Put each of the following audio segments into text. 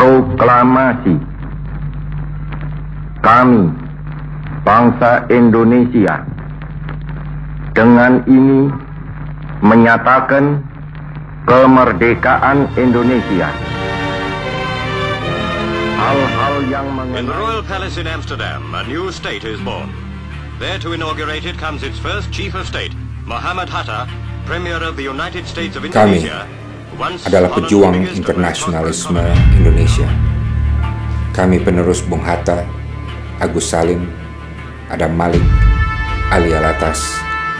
Proklamasi Kami, bangsa Indonesia, dengan ini menyatakan kemerdekaan Indonesia. Hal-hal yang In the mengenai Royal Palace in Amsterdam, a new state is born. There to inaugurate it comes its first chief of state, Muhammad Hatta, Premier of the United States of Kami Indonesia. once adalah pejuang internasionalisme Indonesia. Kami penerus Bung Hatta, Agus Salim, Adam Malik, Ali Alatas,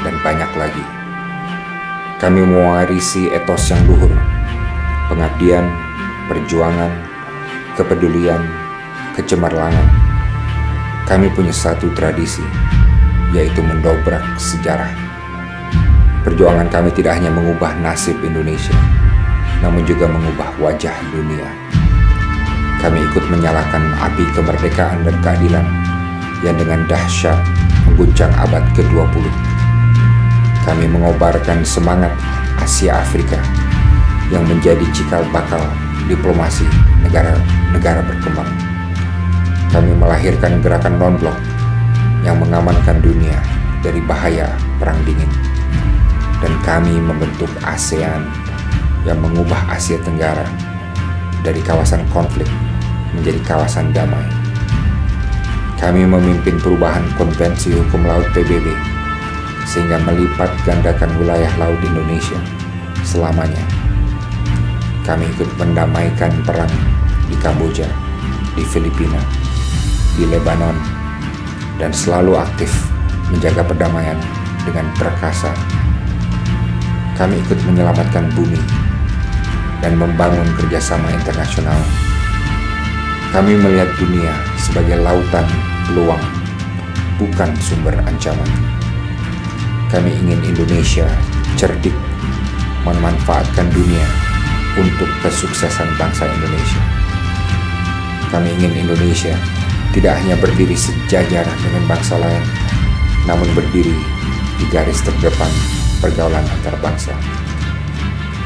dan banyak lagi. Kami mewarisi etos yang luhur, pengabdian, perjuangan, kepedulian, kecemerlangan. Kami punya satu tradisi, yaitu mendobrak sejarah. Perjuangan kami tidak hanya mengubah nasib Indonesia, namun juga mengubah wajah dunia. Kami ikut menyalakan api kemerdekaan dan keadilan yang dengan dahsyat mengguncang abad ke-20. Kami mengobarkan semangat Asia Afrika yang menjadi cikal bakal diplomasi negara-negara berkembang. Kami melahirkan gerakan non-blok yang mengamankan dunia dari bahaya perang dingin. Dan kami membentuk ASEAN yang mengubah Asia Tenggara dari kawasan konflik menjadi kawasan damai. Kami memimpin perubahan Konvensi Hukum Laut PBB sehingga melipat gandakan wilayah laut Indonesia selamanya. Kami ikut mendamaikan perang di Kamboja, di Filipina, di Lebanon, dan selalu aktif menjaga perdamaian dengan perkasa kami ikut menyelamatkan bumi dan membangun kerjasama internasional. Kami melihat dunia sebagai lautan peluang, bukan sumber ancaman. Kami ingin Indonesia cerdik memanfaatkan dunia untuk kesuksesan bangsa Indonesia. Kami ingin Indonesia tidak hanya berdiri sejajar dengan bangsa lain, namun berdiri di garis terdepan pergaulan antar bangsa.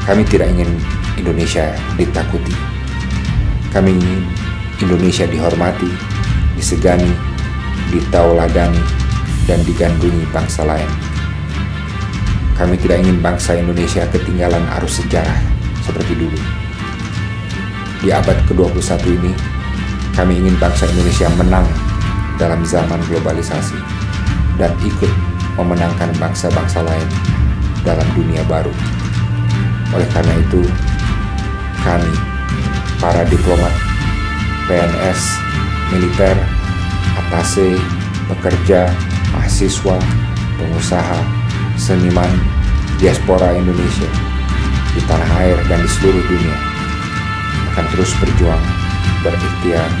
Kami tidak ingin Indonesia ditakuti. Kami ingin Indonesia dihormati, disegani, ditauladani, dan digandrungi bangsa lain. Kami tidak ingin bangsa Indonesia ketinggalan arus sejarah seperti dulu. Di abad ke-21 ini, kami ingin bangsa Indonesia menang dalam zaman globalisasi dan ikut memenangkan bangsa-bangsa lain dalam dunia baru. Oleh karena itu, kami, para diplomat, PNS, militer, atase, pekerja, mahasiswa, pengusaha, seniman, diaspora Indonesia di tanah air dan di seluruh dunia akan terus berjuang, berikhtiar,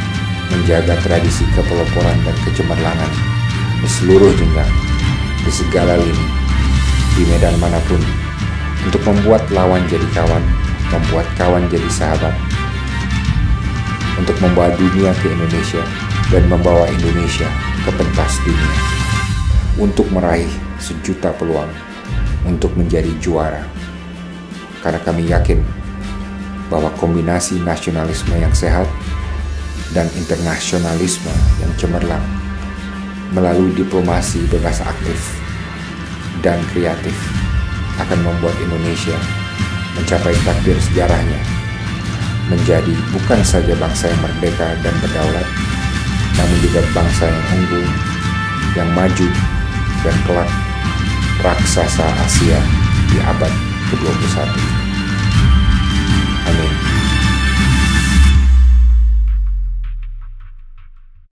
menjaga tradisi kepeloporan dan kecemerlangan di seluruh jenjang, di segala lini, di medan mana pun, untuk membuat lawan jadi kawan, membuat kawan jadi sahabat, untuk membawa dunia ke Indonesia dan membawa Indonesia ke pentas dunia, untuk meraih sejuta peluang untuk menjadi juara. Karena kami yakin bahwa kombinasi nasionalisme yang sehat dan internasionalisme yang cemerlang melalui diplomasi bebas aktif dan kreatif akan membuat Indonesia mencapai takdir sejarahnya menjadi bukan saja bangsa yang merdeka dan berdaulat, namun juga bangsa yang unggul, yang maju, dan kelak raksasa Asia di abad ke-21.